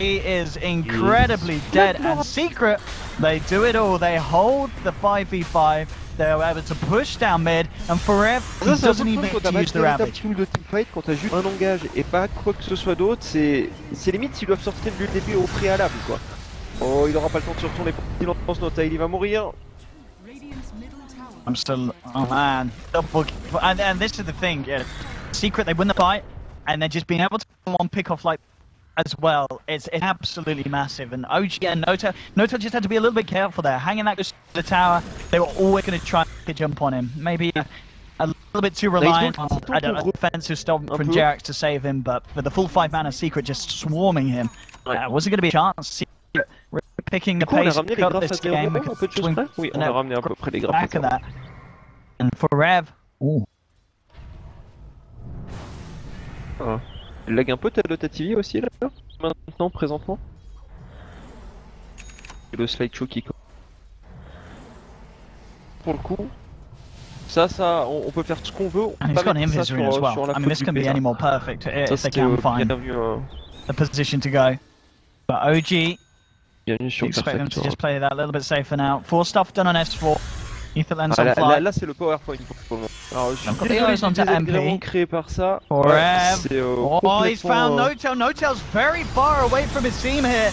S1: He is incredibly dead and secret. They do it all. They hold the 5v5. They're able to push down mid, and Forever
S5: Ça, c'est
S1: doesn't
S5: peu le
S1: even
S5: truc quand
S1: get
S5: t'as
S1: to
S5: pas
S1: use
S5: de
S1: the
S5: véritable
S1: ravage.
S5: team de teamfight, quand t'as juste un engage et pas quoi que ce soit d'autre, c'est c'est limite s'ils doivent sortir de l'UTP au préalable quoi. Oh, il aura pas le temps de se retourner pour il lance Nota, il va mourir.
S2: Radiant's middle tower
S1: I'm still, oh man, double. And, and this is the thing, yeah. Secret, they win the fight, and they're just being able to one pick off like as well. It's, it's absolutely massive. And OG and Noto, Noto just had to be a little bit careful there, hanging that to the tower. They were always going to try to jump on him. Maybe a, a little bit too reliant on I don't know, defensive stop
S5: un
S1: from. Jerax to save him, but for the full five mana Secret just swarming him, uh, was it going to be a chance? Picking the
S5: Du coup, on a
S1: pace of this game.
S5: un peu
S1: swing-
S5: Oui, on a
S1: no,
S5: ramené à peu près les graphes
S1: back of that. And for Rev, ooh,
S5: Ah. Il lag un peu ta Dota TV aussi là Maintenant, présentement Et le slideshow qui. Pour le coup, ça, ça, on, on peut faire ce qu'on veut. on peut pas mettre ça sur,
S1: as well.
S5: sur la
S1: I mean, this couldn't be any more perfect
S5: Ça,
S1: if they can find
S5: euh,
S1: a position to go. But OG expect them to just play that a little bit safer now. Four stuff done on S4.
S5: Ah, là,
S1: fly.
S5: là, là, c'est le PowerPoint pour le moment. Alors, je suis désolé désagrément créé par ça. Ouais, c'est, euh,
S1: Oh, he's found
S5: complètement, euh.
S1: Notel's very far away from his team here.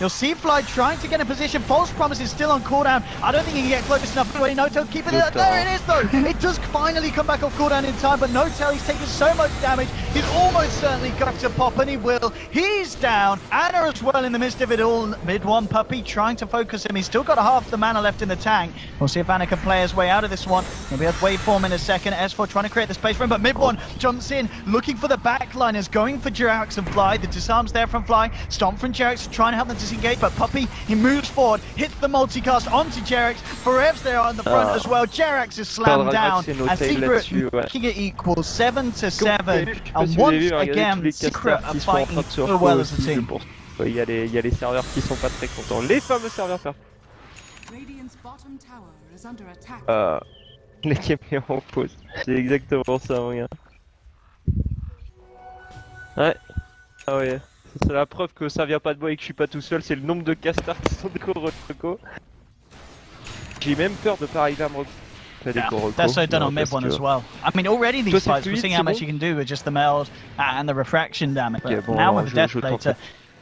S1: You'll see Fly trying to get in position. False Promise is still on cooldown. I don't think he can get close enough. Anyway, N0tail keeping it. There it is, though. it does finally come back off cooldown in time, but N0tail, he's taken so much damage. He's almost certainly got to pop, and he will. He's down. Ana as well in the midst of it all. Mid one Puppey trying to focus him. He's still got half the mana left in the tank. We'll see if Ana can play his way out of this one. He'll be at waveform in a second. S4 trying to create the space for him, but MidOne jumps in, looking for the backliners, going for Jerax and Fly. The disarms there from Fly. Stomp from Jerax, trying to help them disengage, but Puppy, he moves forward, hits the multicast onto Jerax. Forev's there on the front
S5: Ah.
S1: as well. Jerax is slammed down. And Secret making it equal 7 to
S5: Comme
S1: 7.
S5: vous avez vu, je sais pas
S1: And once
S5: vu, regardez
S1: again, Secret are fighting so well as a team.
S5: Il y, a les, il y a les serveurs qui sont pas très contents. Les fameux serveurs perfects.
S2: Radiant's bottom tower is under attack.
S5: Euh, les caméras en pause. C'est exactement ça, mon gars. Ouais. Ah ouais. C'est la preuve que ça vient pas de moi et que je suis pas tout seul, c'est le nombre de castars qui sont des Koroko. J'ai même peur de pas arriver à me recruter des
S1: Yeah,
S5: Koroko.
S1: that's so done on
S5: MidOne
S1: as well. I mean, already these
S5: Toi,
S1: fights, we're seeing how much you can do with just the meld and the refraction damage.
S5: Ok,
S1: But
S5: bon,
S1: now
S5: alors,
S1: with the death later,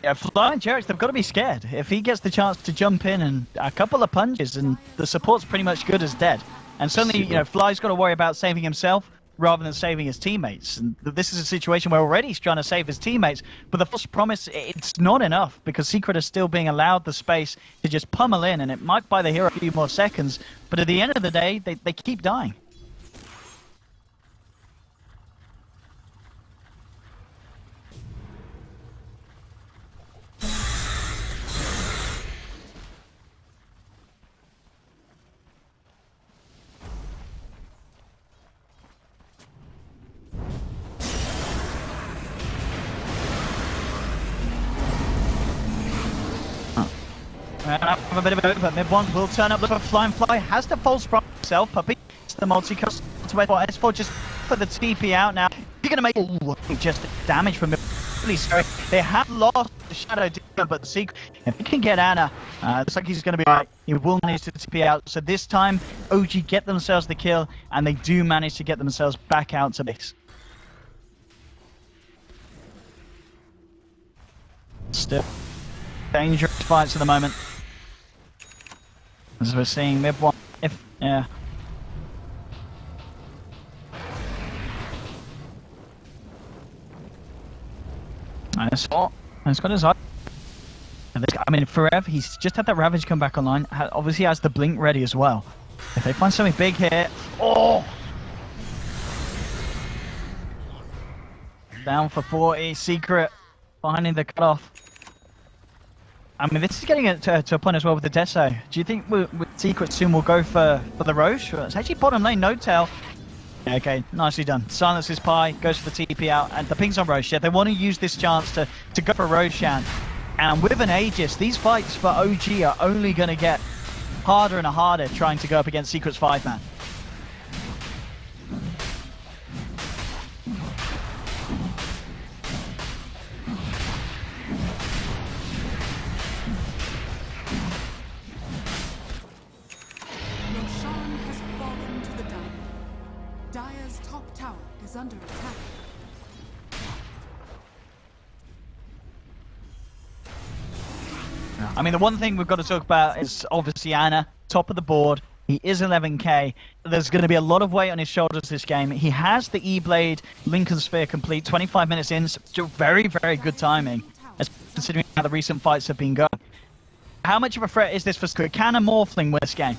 S1: yeah, Fly and Jerax, they've got to be scared. If he gets the chance to jump in and a couple of punches, and the support's pretty much good as dead. And suddenly, you know, Fly's got to worry about saving himself. Rather than saving his teammates. And this is a situation where already he's trying to save his teammates, but the false promise, it's not enough because Secret is still being allowed the space to just pummel in, and it might buy the hero a few more seconds, but at the end of the day, they, they keep dying. Have a bit of an over. MidOne will turn up. Look for Flying Fly. Has the false prop himself. Puppey. It's the multi cost to wait for S4 just put the TP out now. You're gonna make Ooh, just damage from. Really sorry. They have lost the Shadow but the secret. If he can get Ana, uh, looks like he's gonna be right. He will manage to TP out. So this time, OG get themselves the kill, and they do manage to get themselves back out to base. Still dangerous fights at the moment. As we're seeing MidOne, if yeah. Nice shot. He's got his eye. And this, I mean, Forev. He's just had that Ravage come back online. Obviously, has the blink ready as well. If they find something big here, oh! Down for 40. Secret finding the cutoff. I mean, this is getting to, to a point as well with the Deso. Do you think we, we, Secret soon will go for, for the Rosh? It's actually bottom lane, N0tail. Okay, nicely done. Silences Pi, goes for the TP out, and the ping's on Roshan. They want to use this chance to, to go for Roshan. And with an Aegis, these fights for OG are only going to get harder and harder trying to go up against Secret's 5-man. Mean, the one thing we've got to talk about is obviously Ana, top of the board. He is 11k. There's going to be a lot of weight on his shoulders this game. He has the E-Blade Linken's Sphere complete 25 minutes in. Still very, very good timing, considering how the recent fights have been going. How much of a threat is this for Squid? Can a Morphling win this game?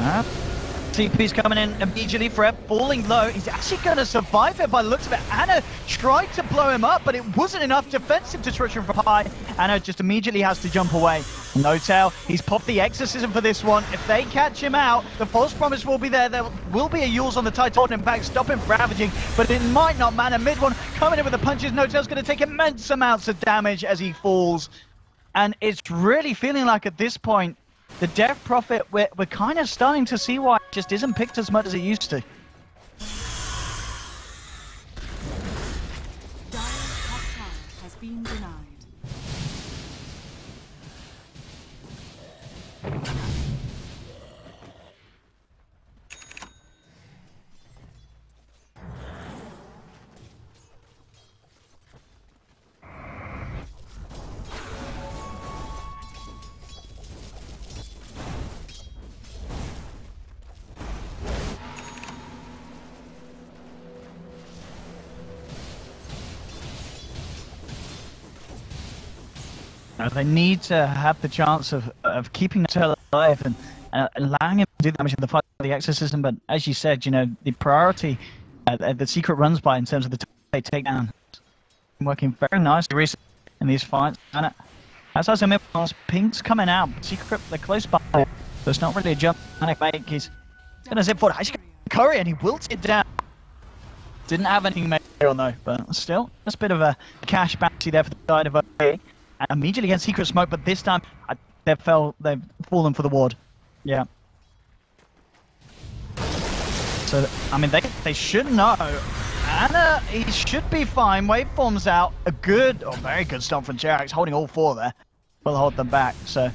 S1: Huh? CP's coming in immediately for Ep, falling low. He's actually going to survive it by the looks of it. Ana tried to blow him up, but it wasn't enough defensive destruction for Pi. Ana just immediately has to jump away. N0tail. He's popped the exorcism for this one. If they catch him out, the false promise will be there. There will be a Euls on the Titanium back, stop him ravaging, but it might not matter. MidOne coming in with the punches. N0tail's going to take immense amounts of damage as he falls. And it's really feeling like at this point, the Death Prophet, we're, we're kind of starting to see why it just isn't picked as much as it used to. They need to have the chance of, of keeping the tail alive and uh, allowing him to do damage in the fight with the exorcism. But as you said, you know, the priority uh, the secret runs by in terms of the t- they take down. Working very nicely recently in these fights. And it, as I said, Pink's coming out. Secret, they're close by. So it's not really a jump. Panic make. He's going to zip forward. He's Curry and he wilts it down. Didn't have anything material though, but still, just a bit of a cash bounty there for the side of OA. Immediately against Secret Smoke, but this time I, they fell, they've fallen for the ward. Yeah. So I mean, they they should know. Ana, he should be fine. Waveform's out. A good, or very good stomp from Jerax, holding all four there. Will hold them back. So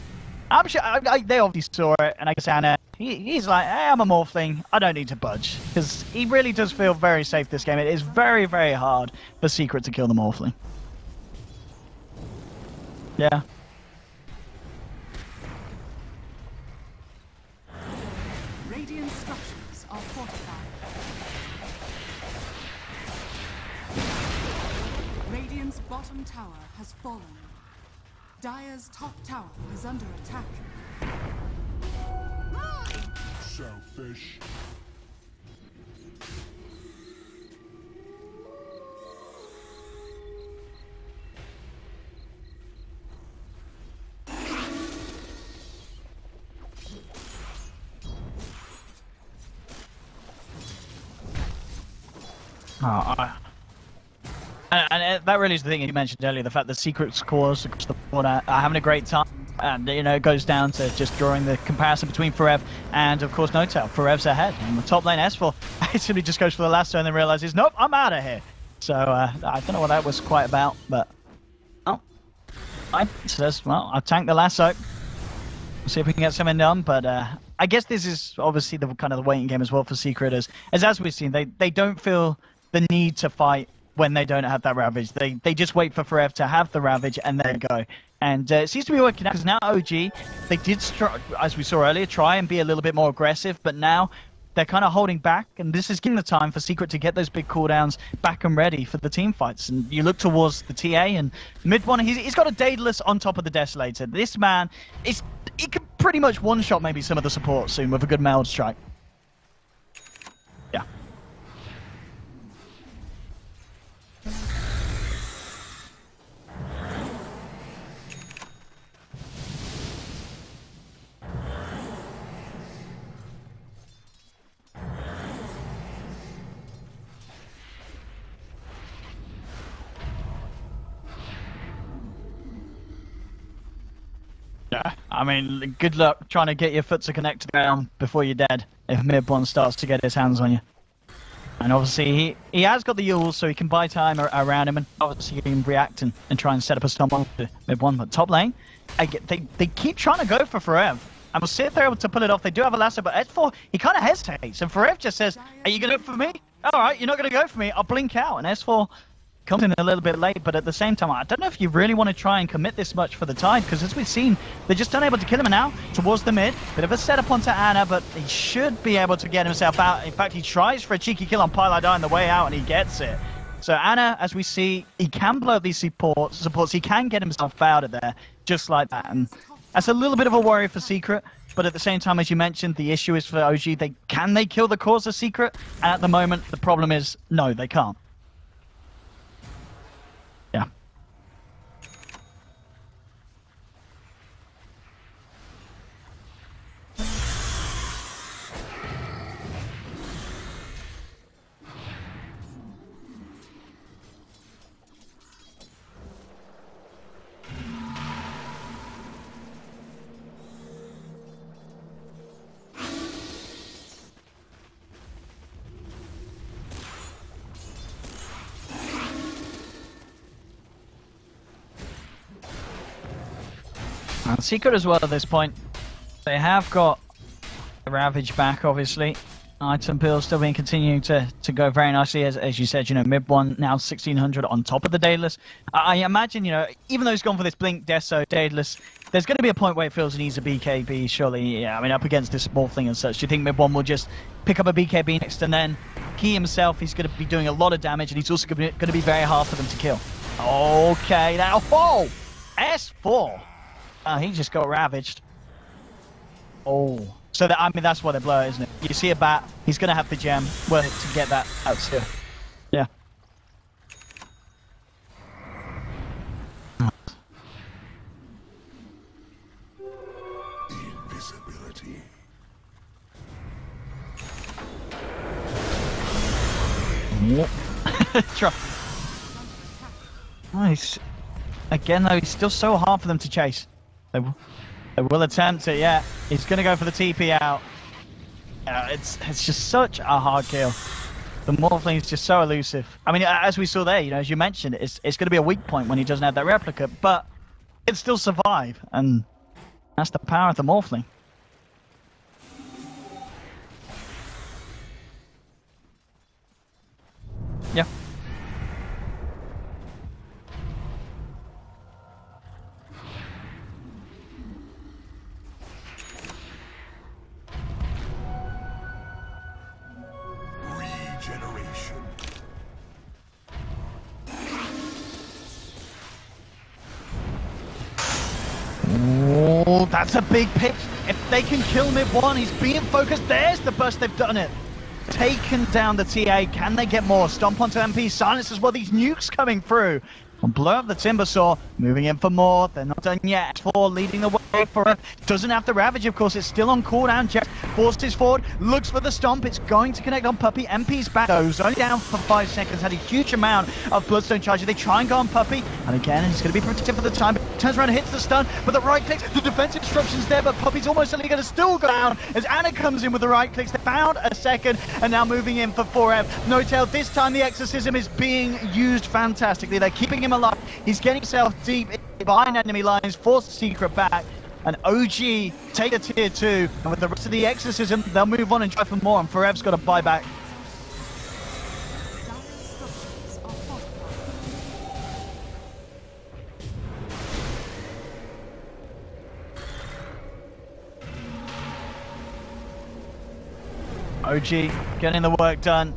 S1: I'm sure I, I, they obviously saw it, and I guess Ana, he, he's like, hey, I'm a Morphling. I don't need to budge because he really does feel very safe this game. It is very, very hard for Secret to kill the Morphling. Yeah.
S2: Radiant structures are fortified. Radiant's bottom tower has fallen. Dire's top tower is under attack.
S3: Selfish.
S1: Oh, I... And, and uh, that really is the thing you mentioned earlier, the fact that secret scores across the board are, are having a great time. And, you know, it goes down to just drawing the comparison between Forev and, of course, N0tail. Forev's ahead. And the top lane S4 basically just goes for the last lasso and then realizes, nope, I'm out of here. So, uh, I don't know what that was quite about, but... Oh. Fine. Says, well, I'll tank the lasso. See if we can get something done, but uh, I guess this is obviously the kind of the waiting game as well for Secret as, as as we've seen, they, they don't feel the need to fight when they don't have that Ravage. They they just wait for Forev to have the Ravage and then go. And uh, it seems to be working out because now OG, they did, as we saw earlier, try and be a little bit more aggressive, but now they're kind of holding back, and this is giving the time for Secret to get those big cooldowns back and ready for the team fights. And you look towards the TA and MidOne, he's, he's got a Daedalus on top of the Desolator. This man is he can pretty much one shot maybe some of the support soon with a good meld strike. I mean, good luck trying to get your foot to connect to the ground before you're dead if MidOne starts to get his hands on you. And obviously, he, he has got the Euls, so he can buy time ar- around him, and obviously he can react and, and try and set up a stun on one. But top lane, I get, they, they keep trying to go for Forev. And we'll see if they're able to pull it off. They do have a lasso, but S4, he kind of hesitates. And Forev just says, Are you going to go for me? All right, you're not going to go for me. I'll blink out. And S4 comes in a little bit late, but at the same time, I don't know if you really want to try and commit this much for the Tide, because as we've seen, they're just unable to kill him now towards the mid. Bit of a setup onto Ana, but he should be able to get himself out. In fact, he tries for a cheeky kill on Pieliedie on the way out, and he gets it. So Ana, as we see, he can blow these supports, supports. He can get himself out of there, just like that. And that's a little bit of a worry for Secret, but at the same time, as you mentioned, the issue is for OG, they can they kill the cause of Secret? And at the moment, the problem is, no, they can't. Secret as well at this point. They have got the Ravage back, obviously. Item bill still being continuing to, to go very nicely, as, as you said, you know, MidOne now 1600 on top of the Daedalus. I, I imagine, you know, even though he's gone for this Blink Deso uh, Daedalus, there's going to be a point where it feels he needs a BKB, surely. Yeah, I mean, up against this small thing and such. Do you think MidOne will just pick up a BKB next and then he himself, he's going to be doing a lot of damage and he's also going to be very hard for them to kill? Okay, now, oh! S4! Uh, he just got ravaged. Oh. So that, I mean, that's why they blow it, isn't it? You see a bat, he's going to have the gem well, to get that out. Yeah.
S3: Invisibility.
S1: Nice. Again, though, he's still so hard for them to chase. They, they will attempt it, yeah. He's going to go for the TP out. It's it's just such a hard kill. The Morphling is just so elusive. I mean, as we saw there, you know, as you mentioned, it's it's going to be a weak point when he doesn't have that replica, but it still survive, and that's the power of the Morphling. Yeah. Oh, that's a big pick. If they can kill MidOne, he's being focused. There's the burst. They've done it. Taken down the TA. Can they get more? Stomp onto MP. Silence as well. These nukes coming through. And blow up the Timbersaw. Moving in for more. They're not done yet. Four leading the way for it. Doesn't have the ravage, of course. It's still on cooldown. Jack forces forward. Looks for the stomp. It's going to connect on Puppey. MP's back. Goes only down for five seconds. Had a huge amount of bloodstone charges. They try and go on Puppey. And again, he's going to be protected for the time. Turns around and hits the stun. But the right clicks. The defensive instructions there. But Puppey's almost certainly going to still go down as Ana comes in with the right clicks. They found a second. And now moving in for Forev. No tail. This time the exorcism is being used fantastically. They're keeping him alive. He's getting himself deep behind enemy lines. Force the secret back. And OG take a tier two, and with the rest of the exorcism, they'll move on and try for more. And Forev's got a buyback. OG getting the work done.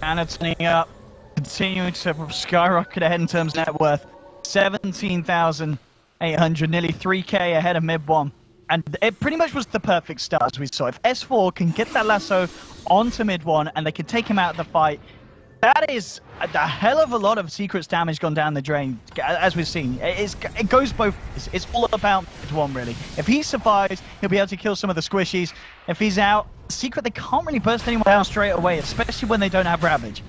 S1: Ana turning up, continuing to skyrocket ahead in terms of net worth. 17,800, nearly 3k ahead of MidOne. And it pretty much was the perfect start as we saw. If S4 can get that lasso onto MidOne and they can take him out of the fight, that is a hell of a lot of secrets damage gone down the drain, as we've seen. It's, it goes both ways. It's all about MidOne, really. If he survives, he'll be able to kill some of the squishies. If he's out, secret, they can't really burst anyone down straight away, especially when they don't have Ravage.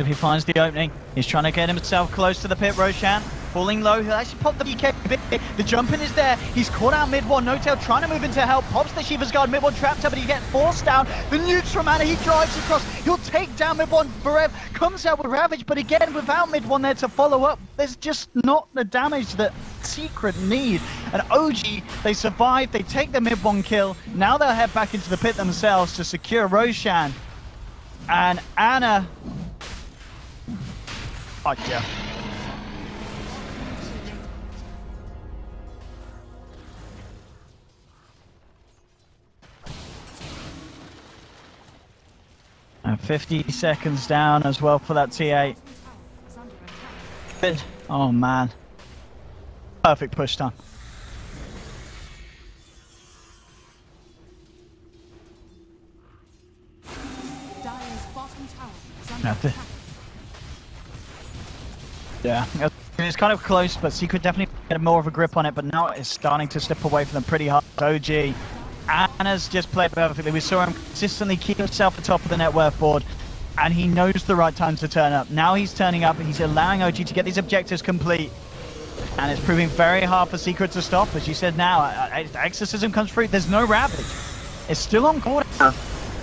S1: If he finds the opening. He's trying to get himself close to the pit, Roshan. Falling low, he'll actually pop the BK a. The jumping is there. He's caught out MidOne. No tail trying to move in to help. Pops the Shiva's guard. MidOne trapped up, but he gets forced down. The nukes from Ana. He drives across. He'll take down mid one. Forev comes out with Ravage, but again, without MidOne there to follow up, there's just not the damage that Secret need. And OG, they survive. They take the MidOne kill. Now they'll head back into the pit themselves to secure Roshan. And Ana. Oh, yeah. And 50 seconds down as well for that T8.
S2: Is under attack.
S1: Good. Oh man. Perfect push time.
S2: Dire's bottom tower is under
S1: Nothing. Yeah. It's kind of close, but Secret definitely get more of a grip on it, but now it's starting to slip away from them pretty hard. OG. Ana's just played perfectly. We saw him consistently keep himself atop of the net worth board, and he knows the right time to turn up. Now he's turning up, and he's allowing OG to get these objectives complete. And it's proving very hard for Secret to stop. As you said now, Exorcism comes through. There's no Ravage. It's still on corner.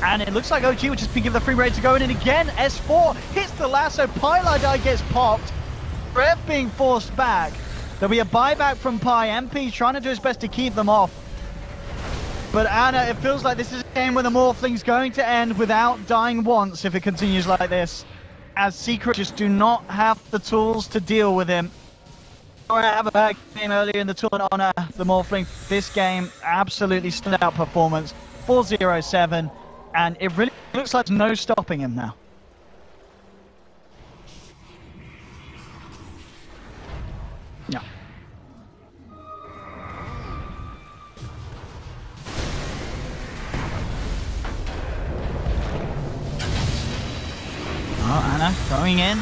S1: And it looks like OG will just be given the free reign to go in. And again, S4 hits the lasso. Pieliedie gets popped. Rev being forced back. There'll be a buyback from Pi. MP trying to do his best to keep them off. But Ana, it feels like this is a game where the Morphling's going to end without dying once if it continues like this. As Secret just do not have the tools to deal with him. I have a bad game earlier in the tournament on uh, the Morphling. This game, absolutely standout performance. 4-0-7. And it really looks like no stopping him now. Oh, Ana going in.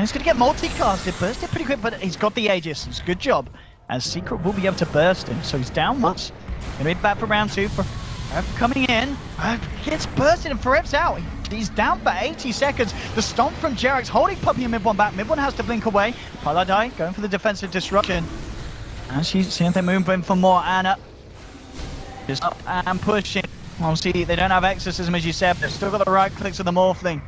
S1: He's going to get multi-casted, bursted pretty quick, but he's got the Aegis. It's a good job. As Secret will be able to burst him, so he's down once. Going to be back for round two. For coming in, uh, gets bursted and Forev's out. He's down by 80 seconds. The stomp from Jerax holding Puppey and Mid-One back. Mid-One has to blink away. Pieliedie going for the defensive disruption. And she's seeing they move in for more. Ana just up and pushing. Obviously, they don't have exorcism as you said, but they've still got the right clicks of the Morphling.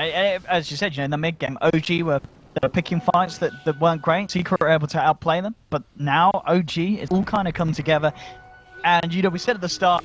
S1: As you said, you know, in the mid game, OG were they were picking fights that, that weren't great. Secret were able to outplay them, but now OG it's all kind of come together. And you know, we said at the start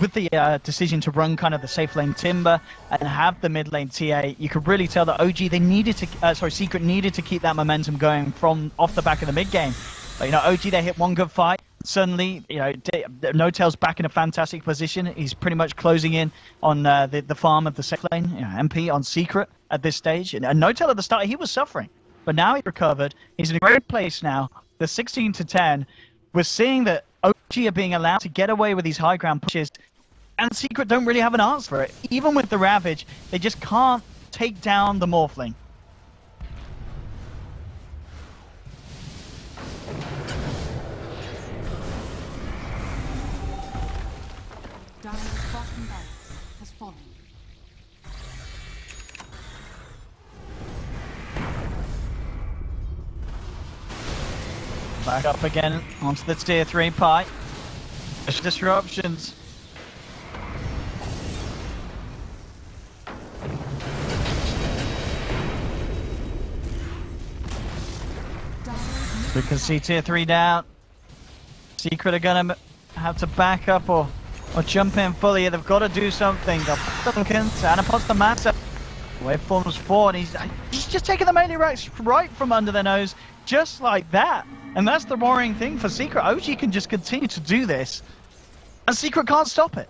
S1: with the uh, decision to run kind of the safe lane timber and have the mid lane TA, you could really tell that OG they needed to, uh, sorry, Secret needed to keep that momentum going from off the back of the mid game. But you know, OG they hit one good fight. Suddenly, you know, N0tail's back in a fantastic position. He's pretty much closing in on uh, the the farm of the safe lane, you know, MP on Secret at this stage. And, and N0tail at the start he was suffering, but now he recovered. He's in a great place now. The 16 to 10. We're seeing that OG are being allowed to get away with these high ground pushes, and Secret don't really have an answer for it. Even with the Ravage, they just can't take down the Morphling. Back up again onto the tier 3 pipe. Disruptions. We can see tier 3 down. Secret are gonna have to back up or, or jump in fully. They've got to do something. Lunkins and puts the matter. Waveforms forward. He's, he's just taking the melee racks right from under their nose, just like that. And that's the worrying thing for Secret. OG can just continue to do this, and Secret can't stop it.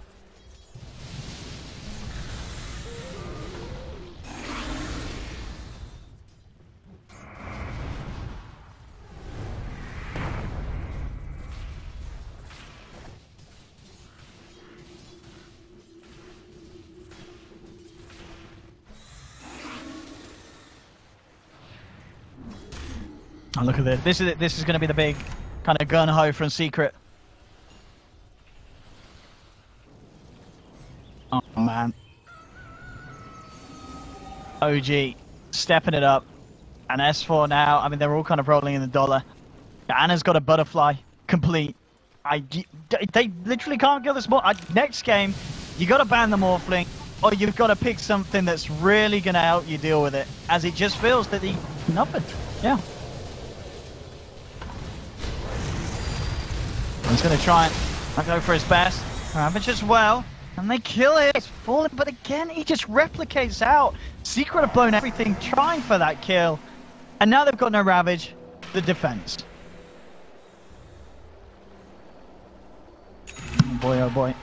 S1: Oh, look at this. This is this is going to be the big kind of gun ho from Secret. Oh man. OG stepping it up. And S4 now, I mean, they're all kind of rolling in the dollar. Ana's got a butterfly complete. I, they literally can't kill this more. Next game, you got to ban the Morphling, or you've got to pick something that's really going to help you deal with it. As it just feels that he, nothing. Yeah. He's to try and go for his best. Ravage as well. And they kill it. It's falling, but again, he just replicates out. Secret have blown everything, trying for that kill. And now they've got no Ravage. The defense. Oh boy, oh boy.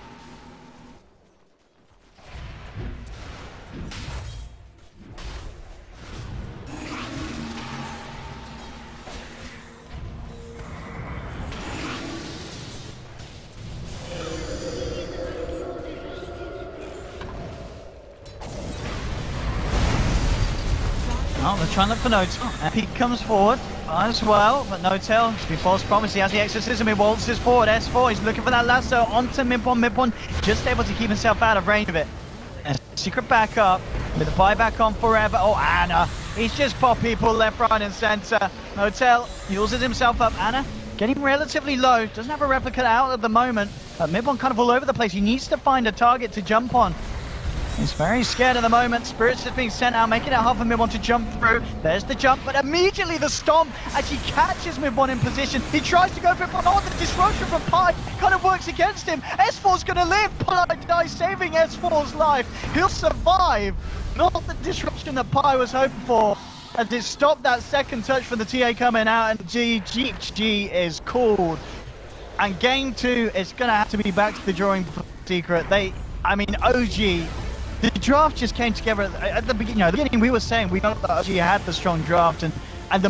S1: Trying to look for N0tail. And he comes forward as well, but N0tail, to be false promise, he has the exorcism, he waltzes forward, S4, he's looking for that lasso. Onto MidOne, MidOne just able to keep himself out of range of it. And secret back up, with the buyback on Forev, oh Ana, he's just popped people left, right and centre. N0tail uses himself up, Anna getting relatively low, doesn't have a replica out at the moment, but MidOne kind of all over the place, he needs to find a target to jump on. He's very scared at the moment. Spirits is being sent out, making it hard for MidOne to jump through. There's the jump, but immediately the stomp as he catches MidOne in position. He tries to go for it, but oh, the disruption from Pi kind of works against him. S4's going to live. Pi dies, saving S4's life. He'll survive. Not the disruption that Pi was hoping for. As it stopped that second touch from the TA coming out, and GG is called. And game two is going to have to be back to the drawing secret. They, I mean, OG the draft just came together at the beginning. You know, at the beginning we were saying we thought that OG had the strong draft, and and the